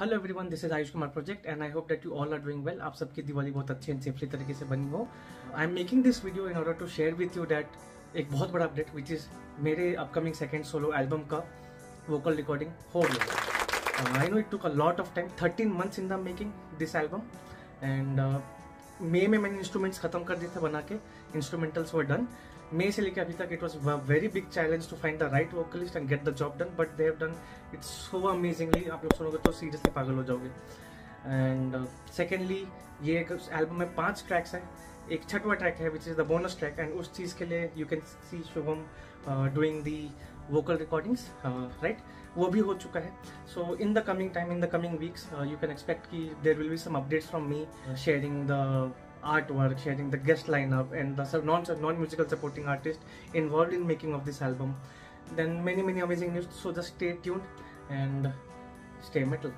Hello everyone this is Ayush Kumar project and I hope that you all are doing well आप सबकी दिवाली बहुत अच्छी and safely तरीके से बनी हो। I am making this video in order to share with you that एक बहुत बड़ा अपडेट विच इज़ मेरे अपकमिंग सेकेंड सोलो एल्बम का वोकल रिकॉर्डिंग हो गया। I know it took a lot of time thirteen months in the making this album and मे में मैंने instruments खत्म कर दिए थे बना के इंस्ट्रूमेंटल्स वर डन मे से लेके अभी तक it was very big challenge to find the right vocalist and get the job done but they have done it's so amazingly आप लोग सुनोगे तो सीरियसली पागल हो जाओगे. एंड सेकेंडली uh, ये एक एल्बम में पाँच ट्रैक्स हैं. एक छठवा ट्रैक है which is the bonus track and उस चीज़ के लिए you can see Shubham doing the vocal recordings right वो भी हो चुका है। So in the coming time in the coming weeks you can expect कि there will be some updates from me sharing the art work sharing the guest line up and the non musical supporting artist involve in making of this album then many many amazing news so the stay tuned and stay metal